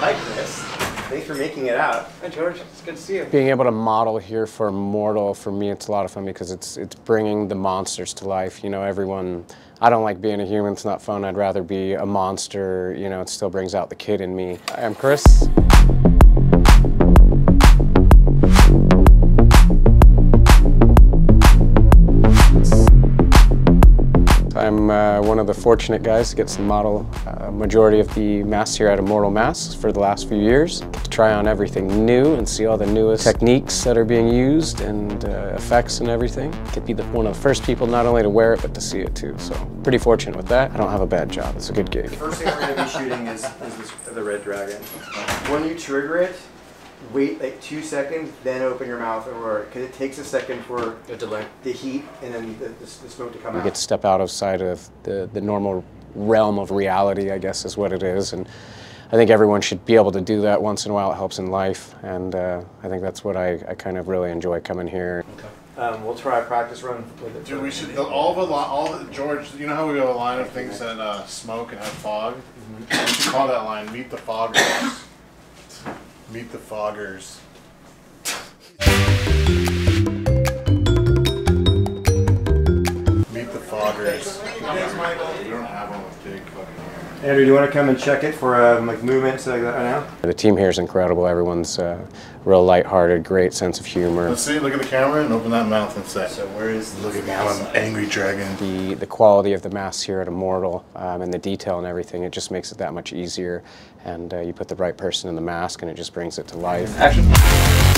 Hi, Chris. Thanks for making it out. Hi, George. It's good to see you. Being able to model here for Immortal, for me, it's a lot of fun because it's it's bringing the monsters to life. You know, everyone. I don't like being a human. It's not fun. I'd rather be a monster. You know, it still brings out the kid in me. I'm Chris. I'm uh, one of the fortunate guys to get to model uh, majority of the masks here at Immortal Masks for the last few years. Get to try on everything new and see all the newest techniques that are being used and uh, effects and everything. Get to be the, one of the first people not only to wear it but to see it too. So pretty fortunate with that. I don't have a bad job. It's a good gig. The First thing we're going to be shooting is, is this, the red dragon. When you trigger it, wait like two seconds, then open your mouth and roar because it takes a second for A delay. the heat and then the, the, the smoke to come You out. get to step out of sight of the, the normal realm of reality, I guess is what it is. And I think everyone should be able to do that once in a while. It helps in life. And uh, I think that's what I, I kind of really enjoy coming here. Um, we'll try a practice run with it. Dude, we should all the li- all the, George. You know how we have a line of things that uh, smoke and have fog. We should call that line "Meet the Foggers." Meet the Foggers. Meet the Foggers. We don't have one with big fucking hair. Andrew, do you want to come and check it for um, like movements like that right now? The team here is incredible. Everyone's uh, real lighthearted, great sense of humor. Let's see. Look at the camera and open that mouth and say. So where is Look at me, I'm an angry dragon. The, the quality of the masks here at Immortal um, and the detail and everything, it just makes it that much easier. And uh, you put the right person in the mask and it just brings it to life. Action.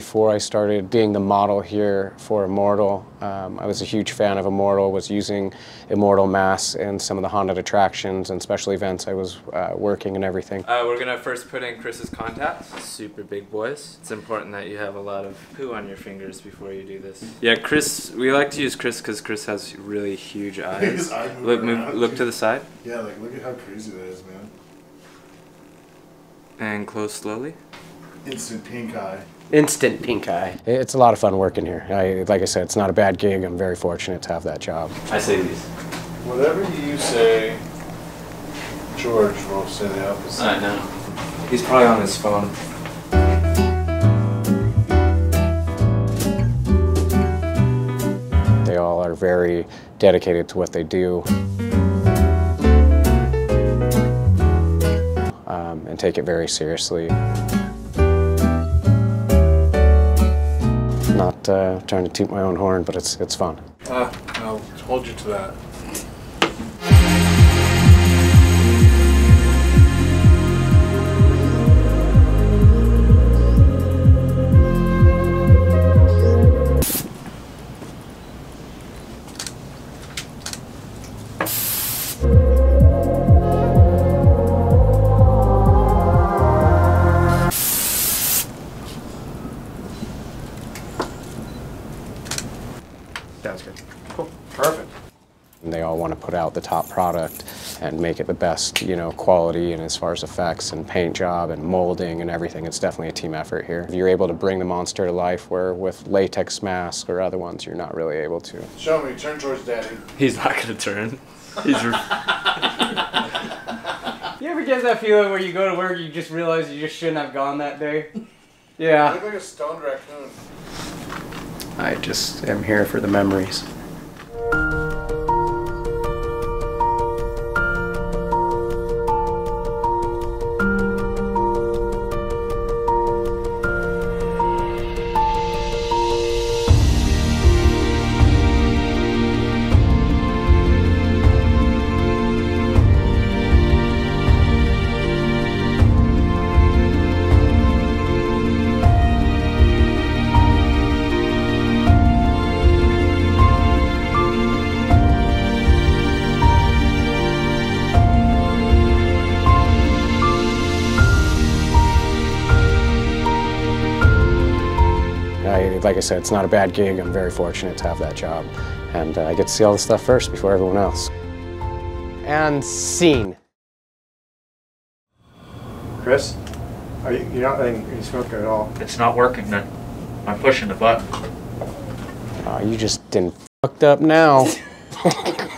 Before I started being the model here for Immortal, um, I was a huge fan of Immortal, was using Immortal masks in some of the haunted attractions and special events I was uh, working and everything. Uh, we're gonna first put in Chris's contacts. Super big boys. It's important that you have a lot of poo on your fingers before you do this. Yeah, Chris. We like to use Chris because Chris has really huge eyes. His look, move, look to the side Yeah, like look at how crazy that is, man. and close slowly. Instant pink eye. Instant pink eye. It's a lot of fun working here. I, like I said, it's not a bad gig. I'm very fortunate to have that job. I say these. Whatever you say, George will say the opposite. I know. He's probably on his phone. They all are very dedicated to what they do um, and take it very seriously. Not uh, trying to toot my own horn, but it's, it's fun. Ah, I'll hold you to that. Sounds good. Cool. Perfect. And they all want to put out the top product and make it the best, you know, quality and as far as effects and paint job and molding and everything. It's definitely a team effort here. If you're able to bring the monster to life where with latex masks or other ones, you're not really able to. Show me. Turn towards Daddy. He's not gonna turn. He's. You ever get that feeling where you go to work, you just realize you just shouldn't have gone that day? You Yeah. look like a stoned raccoon. I just am here for the memories. Like I said, it's not a bad gig. I'm very fortunate to have that job. And uh, I get to see all the stuff first before everyone else. And scene. Chris, are you, you're not letting any smoke at all. It's not working then. I'm pushing the button. Oh, you just didn't fucked up now.